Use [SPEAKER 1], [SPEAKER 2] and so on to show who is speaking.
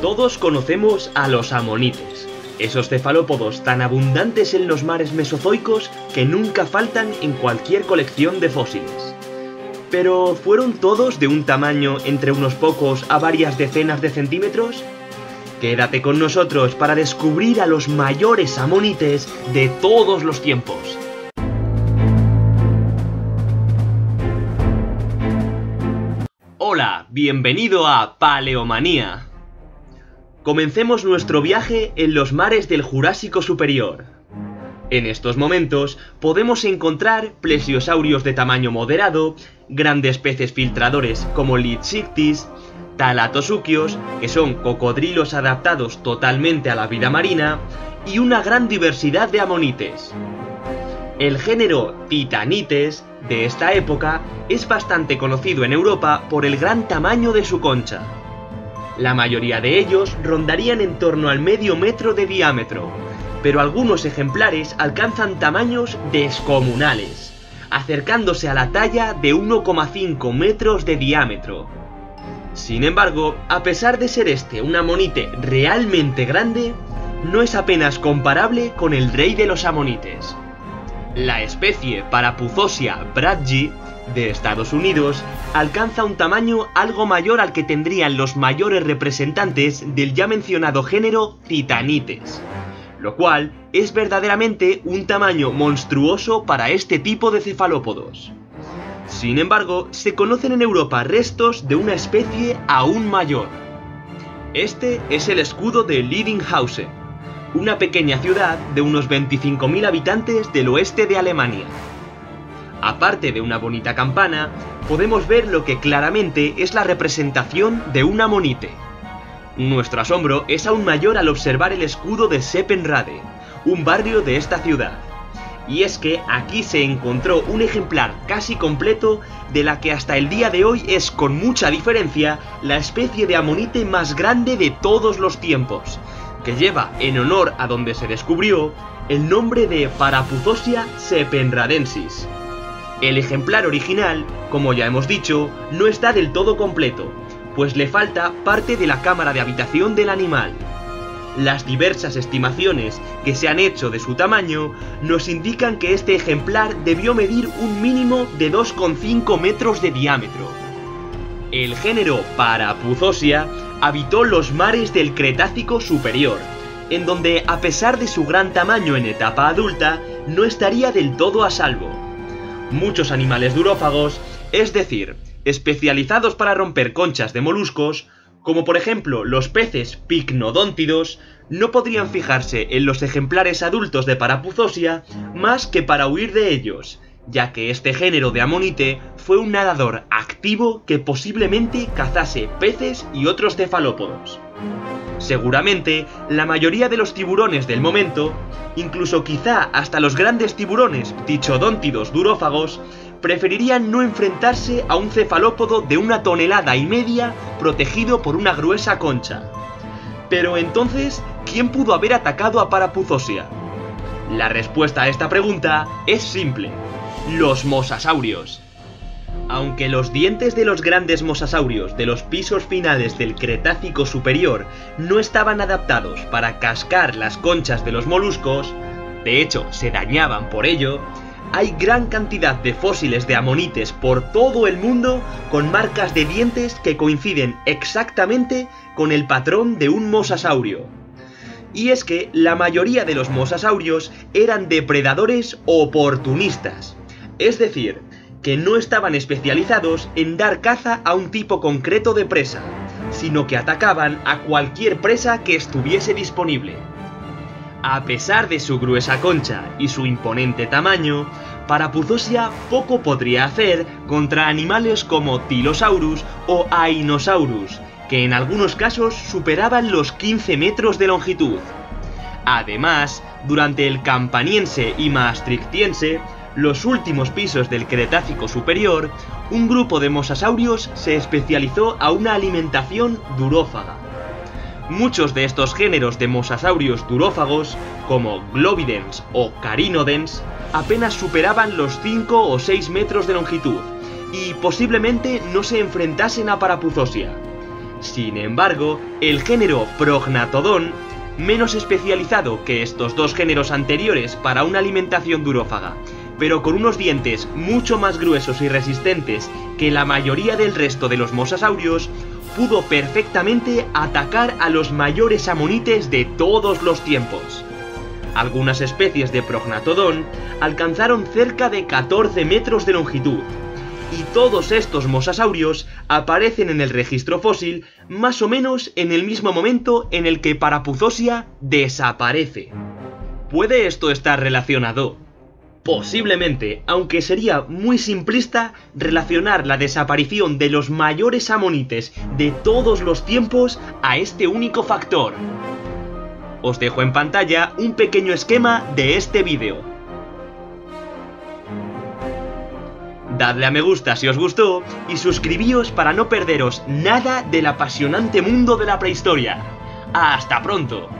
[SPEAKER 1] Todos conocemos a los amonites, esos cefalópodos tan abundantes en los mares mesozoicos que nunca faltan en cualquier colección de fósiles. Pero ¿fueron todos de un tamaño entre unos pocos a varias decenas de centímetros? Quédate con nosotros para descubrir a los mayores amonites de todos los tiempos. Hola, bienvenido a Paleomanía. Comencemos nuestro viaje en los mares del Jurásico Superior. En estos momentos podemos encontrar plesiosaurios de tamaño moderado, grandes peces filtradores como Litchictis, talatosuquios, que son cocodrilos adaptados totalmente a la vida marina, y una gran diversidad de amonites. El género Titanites de esta época es bastante conocido en Europa por el gran tamaño de su concha. La mayoría de ellos rondarían en torno al medio metro de diámetro, pero algunos ejemplares alcanzan tamaños descomunales, acercándose a la talla de 1,5 metros de diámetro. Sin embargo, a pesar de ser este un amonite realmente grande, no es apenas comparable con el rey de los amonites. La especie Parapuzosia bradgi de Estados Unidos alcanza un tamaño algo mayor al que tendrían los mayores representantes del ya mencionado género Titanites, lo cual es verdaderamente un tamaño monstruoso para este tipo de cefalópodos. Sin embargo, se conocen en Europa restos de una especie aún mayor. Este es el escudo de Lidinghausen, una pequeña ciudad de unos 25.000 habitantes del oeste de Alemania. Aparte de una bonita campana, podemos ver lo que claramente es la representación de una monite. Nuestro asombro es aún mayor al observar el escudo de Seppenrade, un barrio de esta ciudad. Y es que aquí se encontró un ejemplar casi completo de la que hasta el día de hoy es con mucha diferencia la especie de amonite más grande de todos los tiempos, que lleva en honor a donde se descubrió el nombre de Parapuzosia seppenradensis. El ejemplar original, como ya hemos dicho, no está del todo completo, pues le falta parte de la cámara de habitación del animal. Las diversas estimaciones que se han hecho de su tamaño nos indican que este ejemplar debió medir un mínimo de 2,5 metros de diámetro. El género Parapuzosia habitó los mares del Cretácico superior, en donde a pesar de su gran tamaño en etapa adulta, no estaría del todo a salvo. Muchos animales durófagos, es decir, especializados para romper conchas de moluscos, como por ejemplo los peces picnodóntidos, no podrían fijarse en los ejemplares adultos de Parapuzosia más que para huir de ellos, ya que este género de amonite fue un nadador activo que posiblemente cazase peces y otros cefalópodos. Seguramente, la mayoría de los tiburones del momento, incluso quizá hasta los grandes tiburones dichodóntidos durófagos, preferirían no enfrentarse a un cefalópodo de una tonelada y media protegido por una gruesa concha. Pero entonces, ¿quién pudo haber atacado a Parapuzosia? La respuesta a esta pregunta es simple. Los mosasaurios. Aunque los dientes de los grandes mosasaurios de los pisos finales del Cretácico superior no estaban adaptados para cascar las conchas de los moluscos, de hecho se dañaban por ello, hay gran cantidad de fósiles de amonites por todo el mundo con marcas de dientes que coinciden exactamente con el patrón de un mosasaurio. Y es que la mayoría de los mosasaurios eran depredadores oportunistas, es decir, que no estaban especializados en dar caza a un tipo concreto de presa, sino que atacaban a cualquier presa que estuviese disponible. A pesar de su gruesa concha y su imponente tamaño, Parapuzosia poco podría hacer contra animales como Tilosaurus o Ainosaurus, que en algunos casos superaban los 15 metros de longitud. Además, durante el Campaniense y Maastrichtiense, los últimos pisos del Cretácico superior, un grupo de mosasaurios se especializó a una alimentación durófaga. Muchos de estos géneros de mosasaurios durófagos, como Glovidens o Carinodens, apenas superaban los 5 o 6 metros de longitud, y posiblemente no se enfrentasen a Parapuzosia. Sin embargo, el género Prognatodon, menos especializado que estos dos géneros anteriores para una alimentación durófaga, pero con unos dientes mucho más gruesos y resistentes que la mayoría del resto de los mosasaurios, pudo perfectamente atacar a los mayores amonites de todos los tiempos. Algunas especies de prognatodón alcanzaron cerca de 14 metros de longitud, y todos estos mosasaurios aparecen en el registro fósil más o menos en el mismo momento en el que Parapuzosia desaparece. ¿Puede esto estar relacionado? Posiblemente, aunque sería muy simplista relacionar la desaparición de los mayores amonites de todos los tiempos a este único factor. Os dejo en pantalla un pequeño esquema de este vídeo. Dadle a me gusta si os gustó y suscribíos para no perderos nada del apasionante mundo de la prehistoria. ¡Hasta pronto!